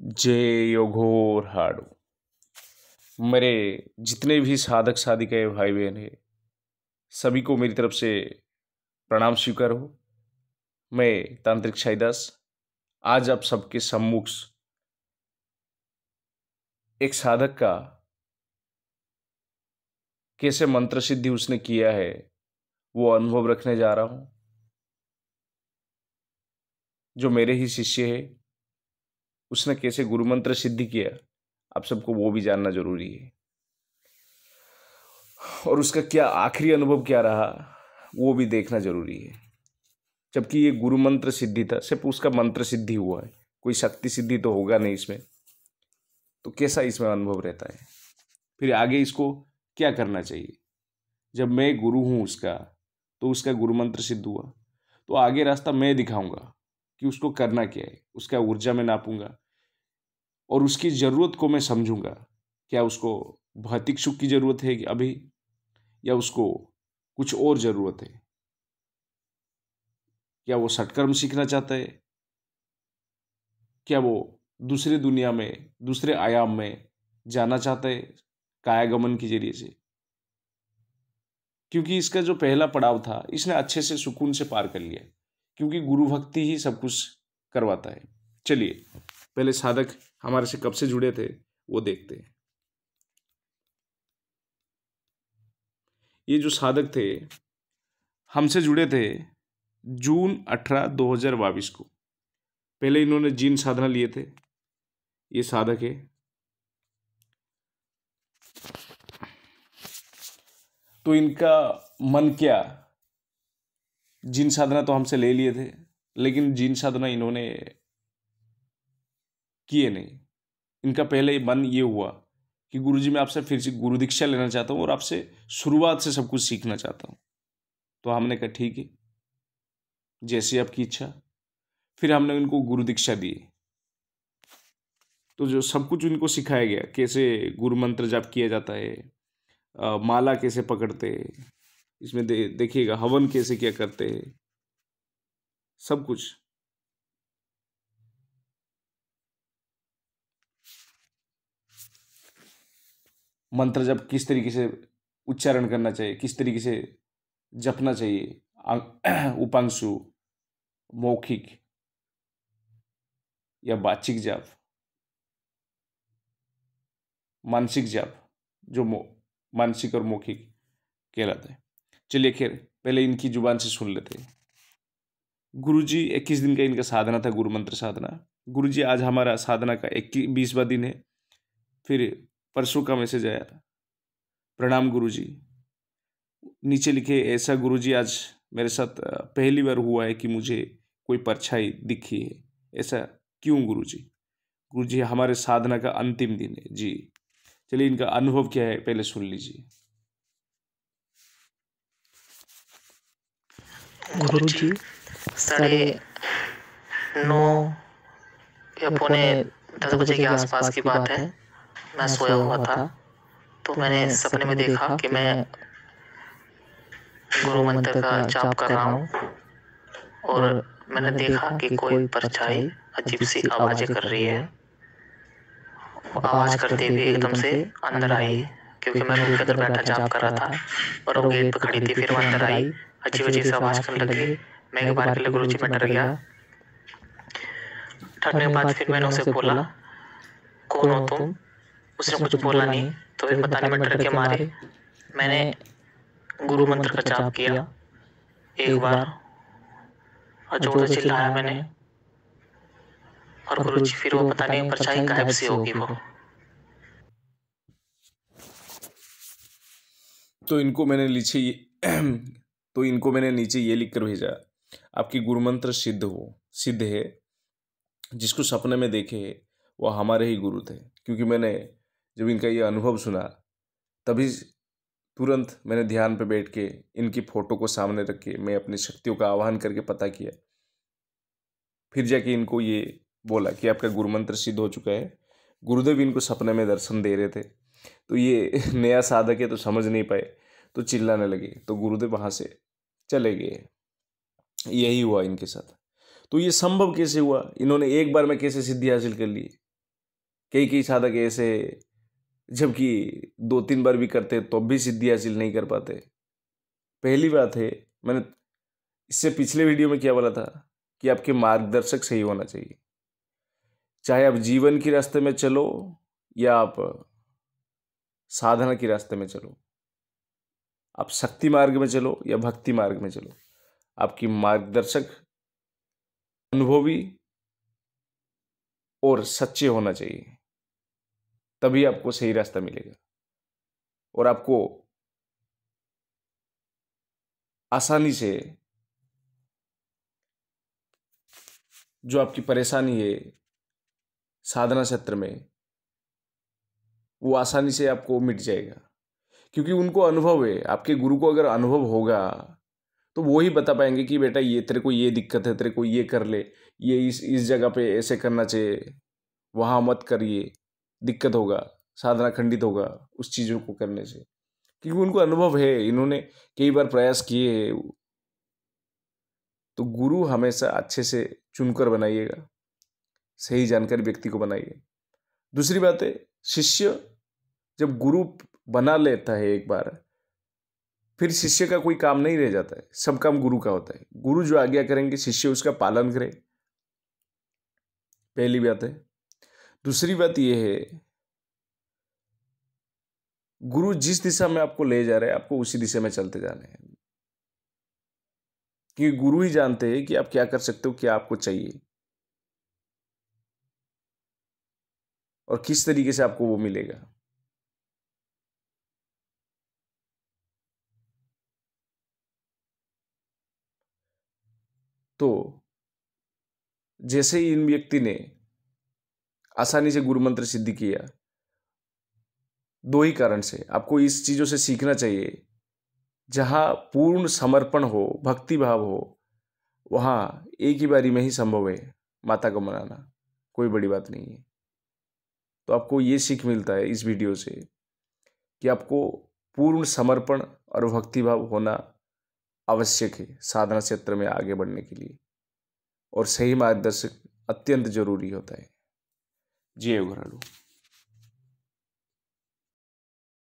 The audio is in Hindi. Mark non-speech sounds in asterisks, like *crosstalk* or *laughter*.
जय योघोर हाड़ू। मेरे जितने भी साधक साधिकाएँ भाई बहन हैं, सभी को मेरी तरफ़ से प्रणाम स्वीकार हो। मैं तांत्रिक शाहीदास आज आप सबके सम्मुख एक साधक का कैसे मंत्र सिद्धि उसने किया है, वो अनुभव रखने जा रहा हूँ। जो मेरे ही शिष्य है उसने कैसे गुरु मंत्र सिद्धि किया, आप सबको वो भी जानना ज़रूरी है। और उसका क्या आखिरी अनुभव क्या रहा, वो भी देखना ज़रूरी है। जबकि ये गुरु मंत्र सिद्धि था, सिर्फ़ उसका मंत्र सिद्धि हुआ है, कोई शक्ति सिद्धि तो होगा नहीं इसमें। तो कैसा इसमें अनुभव रहता है? फिर आगे इसको क्या करना चाहिए? जब मैं गुरु हूँ उसका तो उसका गुरु मंत्र सिद्ध हुआ। तो आगे रास्ता मैं दिखाऊँगा कि उसको करना क्या है, उसका ऊर्जा में नापूँगा। और उसकी ज़रूरत को मैं समझूँगा। क्या उसको भौतिक सुख की ज़रूरत है अभी? या उसको कुछ और ज़रूरत है? क्या वो सटकर्म सीखना चाहता है? क्या वो दूसरे दुनिया में, दूसरे आयाम में जाना चाहता है कायागमन के ज़रिए से? क्योंकि इसका जो पहला पड़ाव था, इसने अच्छे से सुकून से पार कर लिया। क्योंकि गुरु भक्ति ही सब कुछ करवाता है। चलिए। पहले साधक हमारे से कब से जुड़े थे, वो देखते हैं। ये जो साधक थे, हमसे जुड़े थे जून अठारह, दो हज़ार बाईस को। पहले इन्होंने जीन साधना लिए थे। ये साधक है। तो इनका मन क्या? जीन साधना तो हमसे ले लिए थे, लेकिन जीन साधना इन्होंने किए नहीं। इनका पहले मन ये हुआ कि गुरुजी मैं आपसे फिर से गुरु दीक्षा लेना चाहता हूँ और आपसे शुरुआत से सब कुछ सीखना चाहता हूँ। तो हमने कहा ठीक है। जैसी आपकी इच्छा। फिर हमने उनको गुरु दीक्षा दी तो जो सब कुछ उनको सिखाया गया कैसे गुरु मंत्र जाप किया जाता है आ, माला कैसे पकड़ते इसमें दे, देखिएगा हवन कैसे क्या करते हैं सब कुछ। मंत्र जब किस तरीके से उच्चारण करना चाहिए, किस तरीके से जपना चाहिए *clears throat* उपांशु, मौखिक या बाचिक जाप, मानसिक जाप, जो मानसिक और मौखिक कहलाता है। चलिए खैर, पहले इनकी ज़ुबान से सुन लेते हैं। गुरु जी इक्कीस दिन का इनका साधना था, गुरु मंत्र साधना। गुरु जी आज हमारा साधना का इक्कीस बीसवा दिन है। फिर परसों का मैसेज आया था। प्रणाम गुरु जी नीचे लिखे ऐसा गुरु जी आज मेरे साथ पहली बार हुआ है कि मुझे कोई परछाई दिखी है। ऐसा क्यों गुरु जी गुरु जी हमारे साधना का अंतिम दिन है। जी। चलिए इनका अनुभव क्या है पहले सुन लीजिए। गुरु जी साढ़े नौ या पौने दस बजे के आसपास की बात है। मैं सोया हुआ था। तो मैंने सपने में देखा कि मैं गुरु मंत्र का जाप कर रहा हूँ। और मैंने देखा कि कोई परछाई अजीब सी आवाज़ें कर रही है। आवाज़ करते हुए एकदम से अंदर आई क्योंकि मैं रूम के अंदर बैठा जाप कर रहा था। और वो गेट पर खड़ी थी फिर वो अंदर आई। अजीब अजीब से आवाज़ करने लगी। मैं एक बार के लिए गुरु जी में डर गया डरने के बाद फिर मैंने उसे बोला कौन हो तुम उसने कुछ बोला नहीं तो फिर पता नहीं मैं डर के मारे। मैंने गुरु मंत्र का जाप किया। एक बार। और ज़ोर से चिल्लाया मैंने। और गुरु जी फिर वो पता नहीं परछाई गायब सी होगी वो। तो इनको मैंने नीचे *clears throat* तो इनको मैंने नीचे ये लिख कर भेजा। आपकी गुरु मंत्र सिद्ध हो सिद्ध है। जिसको सपने में देखे वह हमारे ही गुरु थे। क्योंकि मैंने जब इनका ये अनुभव सुना, तभी तुरंत मैंने ध्यान पर बैठ के इनकी फ़ोटो को सामने रख के मैं अपनी शक्तियों का आह्वान करके पता किया। फिर जाके इनको ये बोला कि आपका गुरु मंत्र सिद्ध हो चुका है। गुरुदेव इनको सपने में दर्शन दे रहे थे। तो ये *laughs* नया साधक है तो समझ नहीं पाए तो चिल्लाने लगे। तो गुरुदेव वहाँ से चले गए। यही हुआ इनके साथ। तो ये संभव कैसे हुआ? इन्होंने एक बार में कैसे सिद्धि हासिल कर ली? कई कई साधक ऐसे जबकि दो तीन बार भी करते तो भी सिद्धि हासिल नहीं कर पाते। पहली बात है, मैंने इससे पिछले वीडियो में क्या बोला था कि आपके मार्गदर्शक सही होना चाहिए। चाहे आप जीवन के रास्ते में चलो या आप साधना के रास्ते में चलो, आप शक्ति मार्ग में चलो या भक्ति मार्ग में चलो, आपकी मार्गदर्शक अनुभवी और सच्चे होना चाहिए। तभी आपको सही रास्ता मिलेगा। और आपको आसानी से जो आपकी परेशानी है, साधना क्षेत्र में, वो आसानी से आपको मिट जाएगा। क्योंकि उनको अनुभव है, आपके गुरु को अगर अनुभव होगा तो वो ही बता पाएँगे कि बेटा ये, तेरे को ये दिक्कत है, तेरे को ये कर ले, ये इस इस जगह पे ऐसे करना चाहिए, वहाँ मत करिए। दिक्कत होगा, साधना खंडित होगा उस चीज़ों को करने से। क्योंकि उनको अनुभव है, इन्होंने कई बार प्रयास किए तो गुरु हमेशा अच्छे से चुनकर बनाइएगा, सही जानकारी व्यक्ति को बनाइए। दूसरी बात है, शिष्य जब गुरु बना लेता है एक बार, फिर शिष्य का कोई काम नहीं रह जाता है, सब काम गुरु का होता है। गुरु जो आज्ञा करेंगे, शिष्य उसका पालन करे। पहली बात है दूसरी बात यह है, गुरु जिस दिशा में आपको ले जा रहे हैं, आपको उसी दिशा में चलते जाने हैं। क्योंकि गुरु ही जानते हैं कि आप क्या कर सकते हो, क्या आपको चाहिए। और किस तरीके से आपको वो मिलेगा। तो जैसे ही इन व्यक्ति ने आसानी से गुरु मंत्र सिद्धि किया। दो ही कारण से, आपको इस चीज़ों से सीखना चाहिए। जहाँ पूर्ण समर्पण हो भक्ति भाव हो, वहाँ एक ही बारी में ही संभव है माता को मनाना। कोई बड़ी बात नहीं है। तो आपको ये सीख मिलता है इस वीडियो से कि आपको पूर्ण समर्पण और भक्तिभाव होना आवश्यक है साधना क्षेत्र में आगे बढ़ने के लिए। और सही मार्गदर्शक अत्यंत ज़रूरी होता है। जय घरालू